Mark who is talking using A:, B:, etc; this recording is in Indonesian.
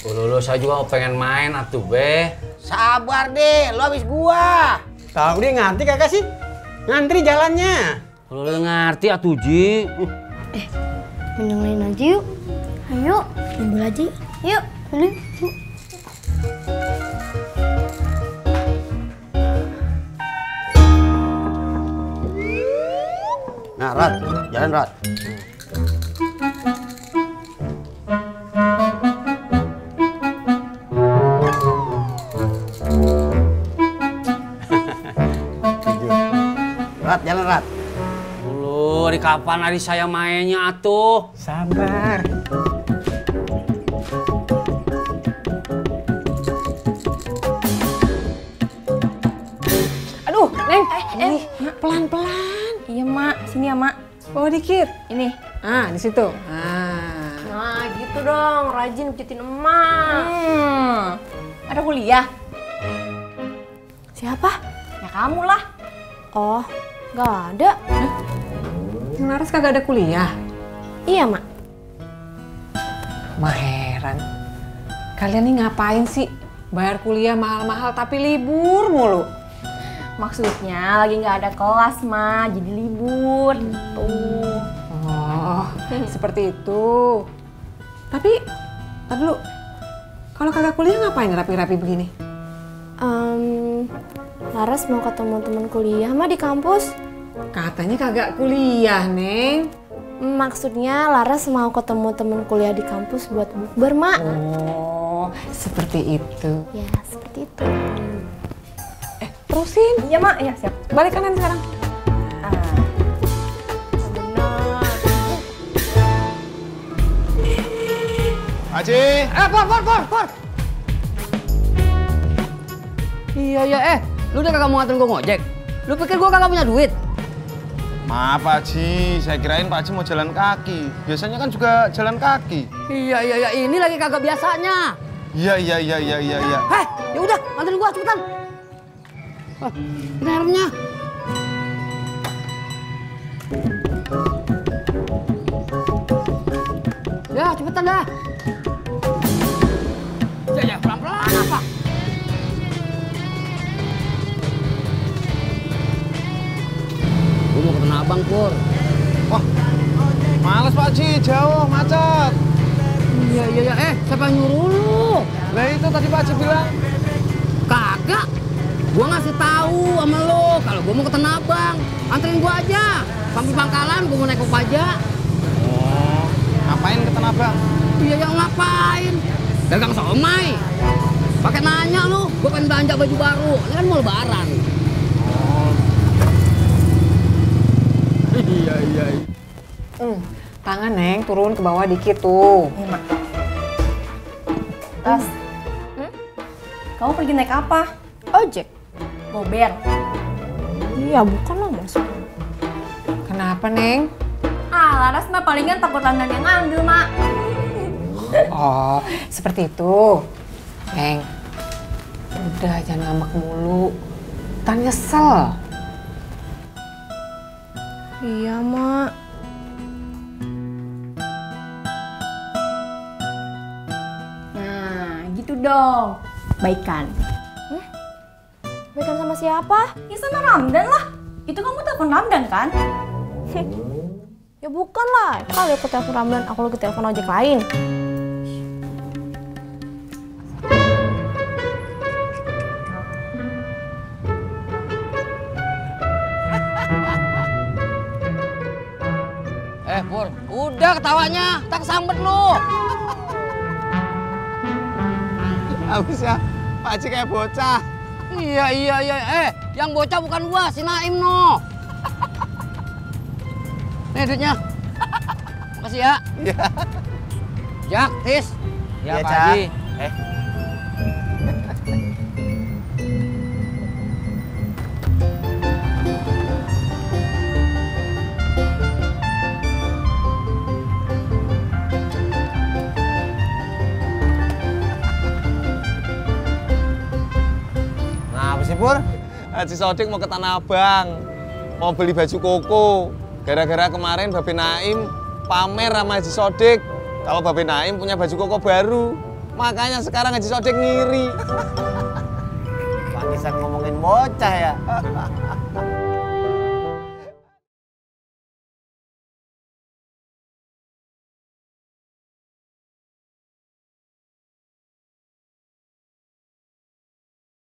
A: Lulu saya juga pengen main atuh be.
B: Sabar deh, lo habis gua.
C: Tahu dia nganti kagak sih? Ngantri jalannya.
A: Lulu ngerti atuh Ji.
D: Main yang lain aja yuk. Ayo, main bola aja yuk. Yuk.
B: Nah, Rat, jalan Rat. Rat, jalan Rat.
A: Lulu, di kapan hari saya mainnya atuh?
C: Sabar.
E: Aduh, Neng.
F: Eh,
E: Mak, pelan-pelan.
F: Iya mak, sini ya mak.
E: Bawa dikit.
F: Ini.
E: Ah, di situ. Ah.
F: Nah gitu dong, rajin pijitin emak. Hmm. Ada kuliah?
D: Siapa?
F: Ya kamu lah.
D: Oh, nggak ada.
E: Neng Laras kagak ada kuliah.
D: Iya, Mak.
E: Mah heran. Kalian nih ngapain sih? Bayar kuliah mahal-mahal tapi libur mulu.
F: Maksudnya lagi nggak ada kelas mak, jadi libur gitu.
E: Oh, seperti itu. Tapi, tar dulu. Kalau kagak kuliah ngapain rapi-rapi begini?
D: Em, Laras mau ketemu teman kuliah mah di kampus.
E: Katanya kagak kuliah, Neng.
D: Maksudnya Laras mau ketemu teman kuliah di kampus buat bukber, Mak.
E: Oh, seperti itu.
D: Ya, seperti itu.
E: Terusin.
F: Iya mak, ya siap.
E: Balik kanan sekarang.
F: Ah.
A: Eh, Pur, Pur, Pur, Pur. Iya, iya, eh. Lu udah kagak mau nganterin gua ngojek? Lu pikir gua kagak punya duit?
G: maaf Pak Haji, saya kirain Pak Haji mau jalan kaki. Biasanya kan juga jalan kaki.
A: Iya, iya, iya. Ini lagi kagak biasanya.
G: Iya, iya, iya, iya, iya, iya.
A: Heh, ya udah, nganterin gua cepetan. Wah, ini airnya. Ya, cepetan dah. Ya, ya, pelan-pelan apa? Abang, Pur.
G: Wah, males Pak Haji, jauh, macet.
A: Iya, iya, iya. Eh, siapa nyuruh lu?
G: Lah itu tadi Pak Haji bilang.
A: Kagak. Gua ngasih tahu sama lo kalau gua mau ke Tanah Abang. Anterin gua aja. Sampai pangkalan gua mau naik kopaja.
G: Oh, ngapain ke Tanah Abang?
A: Iya, ya ngapain? Dagang somai. Pakai nanya lu, gua pengen belanja baju baru. Ini kan mau lebaran.
G: Iya, iya.
E: Hmm, tangan, Neng. Turun ke bawah dikit tuh.
F: Iya mak. Tas. Hmm? Kamu pergi naik apa?
D: Ojek.
F: Gober.
D: Iya, bukan lah, Mas.
E: Kenapa, Neng?
F: Ah, Laras mah palingan takut langgan yang ngambil mak.
E: Oh, seperti itu. Neng, udah jangan ngambek mulu. Ntar nyesel.
D: Iya, Mak.
F: Nah, gitu dong. Baikan.
D: Baikan sama siapa?
F: Ya sama Ramdan lah. Itu kamu telepon Ramdan kan?
D: Ya bukan lah. Kali aku telepon Ramdan, aku lagi telepon ojek lain.
A: Eh, Pur, udah ketawanya. Tak sambet lu.
G: Habis ya, Pak Haji kayak bocah.
A: Iya, iya, iya. Eh, yang bocah bukan gua, si Naim no. Nih duitnya. Makasih ya.
G: Iya.
A: Jak, Tis.
G: Iya,
A: Pak
G: Cak.
A: Haji.
G: Eh, Sih Pur? Haji Sodik mau ke Tanah Abang. Mau beli baju koko. Gara-gara kemarin Babe Naim pamer sama Haji Sodik. Kalau Babe Naim punya baju koko baru. Makanya sekarang Haji Sodik ngiri.
B: Pangisan ngomongin bocah ya.